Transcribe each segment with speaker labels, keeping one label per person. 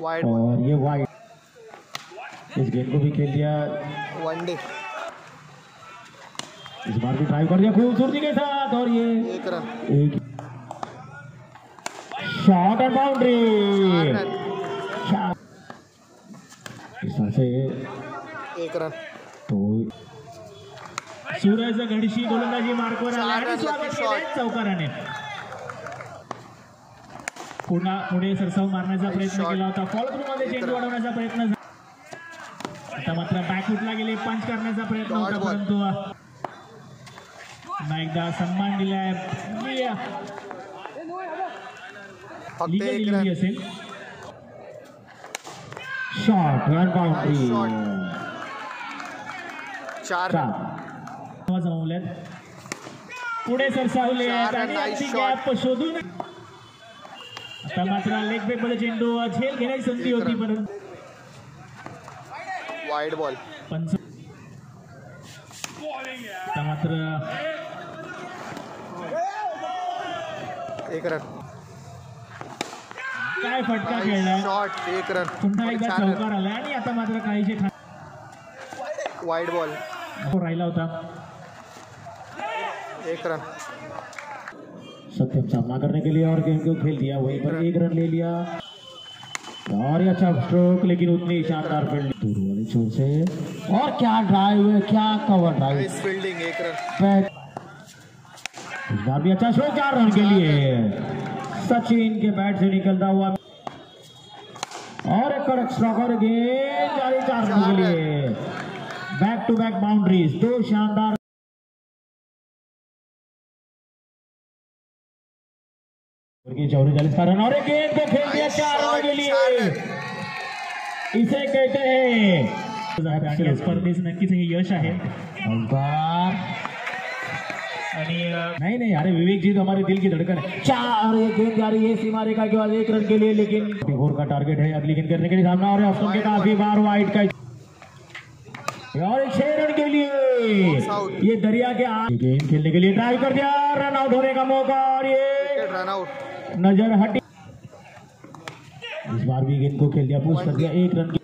Speaker 1: Wide
Speaker 2: Oh.
Speaker 1: Ball
Speaker 2: और ये wide इस गेंद को भी खेल दिया।
Speaker 1: वनडे
Speaker 2: इस बार भी ड्राइव कर दिया खूबसूरती के साथ और ये
Speaker 1: एक रन।
Speaker 2: एक शॉट और बाउंड्री इस तरह से
Speaker 1: एक रन।
Speaker 3: सूरज घडशी गोलंदाजी मार्कवर आला. आणि
Speaker 1: रन
Speaker 3: स्वागत
Speaker 1: shot.
Speaker 3: चौकाराने. पुन्हा पुढे सरसाव मारण्याचा प्रयत्न. केला होता. फॉलो थ्रू मध्ये चेंडू वाढवण्याचा प्रयत्न. आता मात्र बॅकफुटला गेले पंच करण्याचा प्रयत्न होता. परंतु पुन्हा एकदा सन्मान दिलाय.
Speaker 1: रन
Speaker 3: असेल.
Speaker 2: शॉट और बाउंड्री
Speaker 1: चार.
Speaker 3: जमवल्यात पुढे सरसावले आणि अगदी गॅप शोधून आता मात्र लेग ब्रेक मध्ये चेंडू झेल घेण्याची संधी होती. परंतु
Speaker 1: वाइड बॉल
Speaker 3: पंच आता मात्र
Speaker 1: एक रन
Speaker 3: काय फटका खेळलाय?
Speaker 1: शॉट एक रन
Speaker 3: पुन्हा एकदा चौकार आलाय आणि आता मात्र काहीशे
Speaker 1: वाइड बॉल
Speaker 3: राहिला होता.
Speaker 1: एक रन।
Speaker 2: सत्यम सामना करने के लिए और गेम को खेल दिया वहीं पर एक रन ले लिया। और ये अच्छा स्ट्रोक लेकिन उतनी शानदार फ़ील्ड दूर वाले छोर से। और क्या ड्राइव है क्या कवर ड्राइव
Speaker 1: फील्डिंग एक रन।
Speaker 2: भी अच्छा स्ट्रोक चार रन के लिए। सचिन के बैट से निकलता हुआ। और एक कड़क स्ट्रोक और गेंद जारी चार रन के लिए। बैक टू बैक बाउंड्रीज दो शानदार चौवालीस का रन और एक गेंद को खेल दिया चार रन के लिए। इसे कहते हैं।
Speaker 3: आणि स्पर्धेच नक्कीच हे यश आहे।
Speaker 2: अंपायर
Speaker 3: आणि अं,
Speaker 2: नहीं नहीं अरे विवेक जी तो हमारे दिल की धड़कन है। चार ये गेंद जा रही है सीमा रेखा के बाद एक रन के लिए लेकिन फोर का टारगेट है अगली गेंद करने के लिए सामना। और ऑप्शन के काफ़ी बार वाइट का और छह रन के लिए। ये दरिया के गेंद खेलने के लिए ट्राई कर दिया। रन आउट होने का मौका। और ये
Speaker 1: रन आउट
Speaker 2: नज़र हटी। इस बार भी गेंद को खेल दिया पुश कर दिया, एक run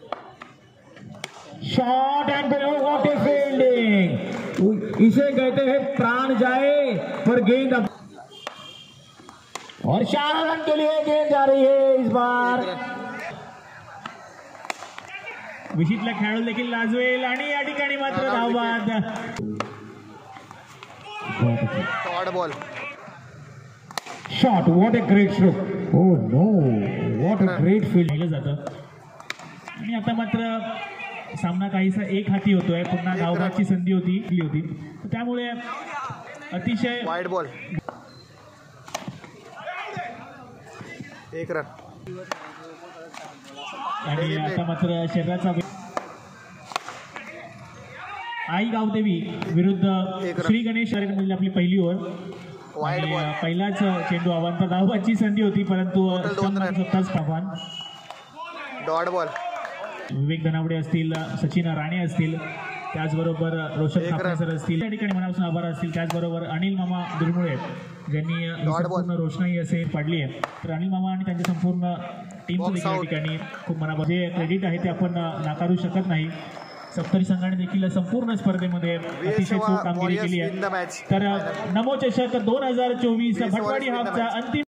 Speaker 2: shot and what a fielding इसे कहते हैं प्राण जाए पर गेंद और चार रन के लिए गेंद जा रही है इस बार।
Speaker 3: विशीतला खेळाडू देखील लाजवेल मात्र धावबाद।
Speaker 1: Ball
Speaker 2: shot what a great stroke oh no what a great field
Speaker 3: पाहिलं जातं. आणि आता मात्र सामना काहीसा एक हाती होतोय. पुन्हा धावबादची संधी होती दिली होती. तर त्यामुळे अतिशय
Speaker 1: वाइड बॉल. एक रन.
Speaker 3: आणि आता मात्र शरीराचा आई गावदेवी विरुद्ध. श्री गणेश आपली पहिली ओव्हर
Speaker 1: बॉल
Speaker 3: पहिलाच चेंडू आव्हान तर धावबादची संधी होती परंतु. स्वतःच आव्हान
Speaker 1: डॉट बॉल
Speaker 3: विवेक धनावडे असतील सचिन राणे असतील त्याचबरोबर रोशन. सर असतील त्या ठिकाणी मनापासून आभार असतील त्याचबरोबर अनिल मामा दुर्मुळे ज्यांनी. संपूर्ण रोषणाई असे पाडली आहे तर अनिल मामा आणि त्यांच्या संपूर्ण
Speaker 1: out.
Speaker 3: ठिकाणी खूप मनापासून जे क्रेडिट आहे ते आपण नाकारू शकत नाही सप्तरी संघाने देखील संपूर्ण स्पर्धेमध्ये अतिशय चोख कामगिरी केली आहे. तर नमो चषक दोन हजार चोवीस भटवाडी हाफचा अंतिम